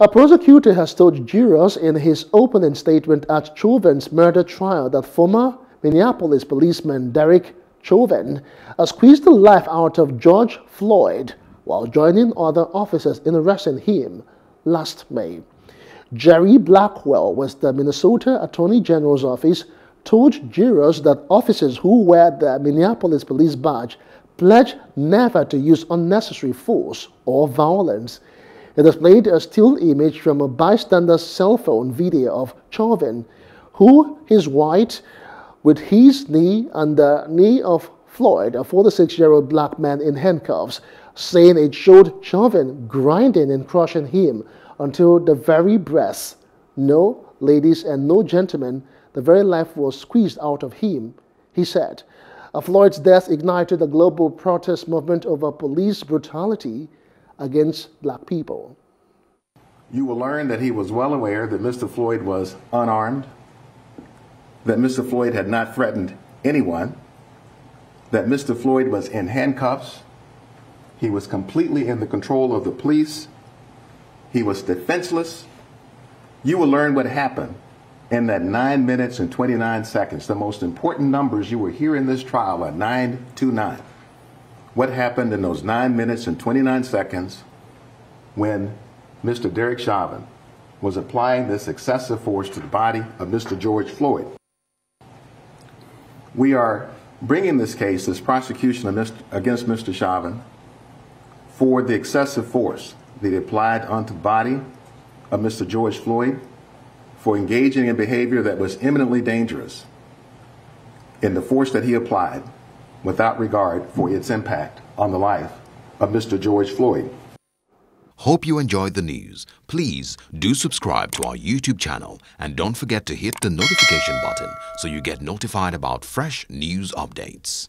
A prosecutor has told jurors in his opening statement at Chauvin's murder trial that former Minneapolis policeman Derek Chauvin squeezed the life out of George Floyd while joining other officers in arresting him last May. Jerry Blackwell, was the Minnesota Attorney General's office, told jurors that officers who wear the Minneapolis police badge pledge never to use unnecessary force or violence it displayed a still image from a bystander's cell phone video of Chauvin, who is white, with his knee and the knee of Floyd, a 46-year-old black man in handcuffs, saying it showed Chauvin grinding and crushing him until the very breath. No, ladies and no gentlemen, the very life was squeezed out of him, he said. Floyd's death ignited a global protest movement over police brutality against black people. You will learn that he was well aware that Mr. Floyd was unarmed, that Mr. Floyd had not threatened anyone, that Mr. Floyd was in handcuffs, he was completely in the control of the police, he was defenseless. You will learn what happened in that 9 minutes and 29 seconds. The most important numbers you will hear in this trial are 9 to 9 what happened in those 9 minutes and 29 seconds when Mr. Derek Chauvin was applying this excessive force to the body of Mr. George Floyd. We are bringing this case, this prosecution against Mr. Chauvin, for the excessive force that he applied onto the body of Mr. George Floyd, for engaging in behavior that was eminently dangerous in the force that he applied without regard for its impact on the life of Mr. George Floyd. Hope you enjoyed the news. Please do subscribe to our YouTube channel and don't forget to hit the notification button so you get notified about fresh news updates.